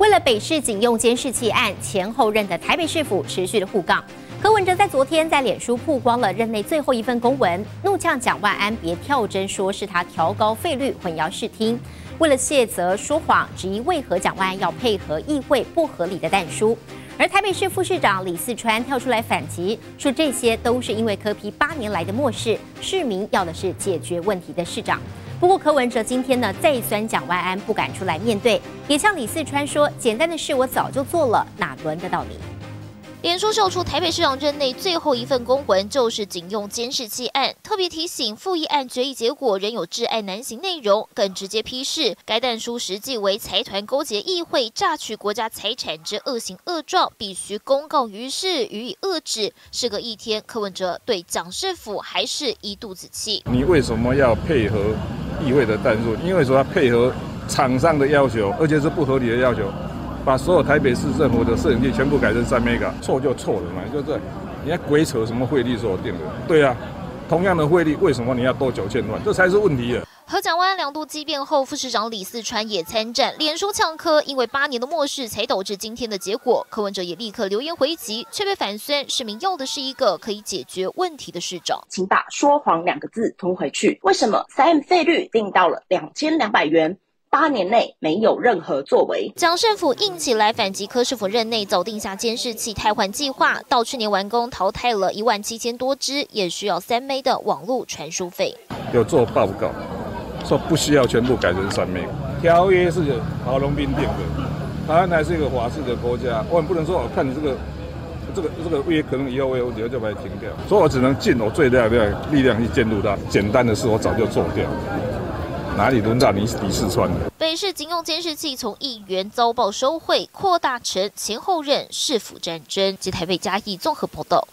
为了北市警用监视器案，前后任的台北市府持续的互杠。柯文哲在昨天在脸书曝光了任内最后一份公文，怒呛蒋万安别跳针，说是他调高费率，混淆视听。为了卸责说谎，质疑为何蒋万安要配合议会不合理的弹书。而台北市副市长李四川跳出来反击，说这些都是因为柯批八年来的漠视，市民要的是解决问题的市长。不过柯文哲今天呢再酸蒋万安不敢出来面对，也向李四川说：“简单的事我早就做了，哪轮得到你？”脸书秀出台北市长任内最后一份公文，就是警用监视器案，特别提醒复议案决议结果仍有挚爱难行内容，更直接批示该弹书实际为财团勾结议会榨取国家财产之恶行恶状，必须公告于世予以遏制。事隔一天，柯文哲对蒋市府还是一肚子气。你为什么要配合议会的弹数？因为说他配合厂商的要求，而且是不合理的要求。把所有台北市政府的摄影机全部改成三 mega，错就错了嘛，就这你还鬼扯什么汇率是我定的？对啊，同样的汇率，为什么你要多九千万？这才是问题了。和蒋湾两度激辩后，副市长李四川也参战，脸书呛科，因为八年的漠视才导致今天的结果。柯文哲也立刻留言回击，却被反酸，市民要的是一个可以解决问题的市长，请把说谎两个字吞回去。为什么三 M 费率定到了两千两百元？八年内没有任何作为，蒋政府硬起来反击柯师傅任内早定下监视器汰换计划，到去年完工淘汰了一万七千多只，也需要三枚的网络传输费。有做报告说不需要全部改成三枚，条约是郝龙斌定的，台湾还是一个法治的国家，我不能说我看你这个这个这个约可能以后会有，就把它停掉，所以我只能尽我最大的力量去监督它。简单的事我早就做掉。哪里轮到你李四川的？北市警用监视器从议员遭报收贿，扩大成前后任市府战争。及台北嘉义综合报道。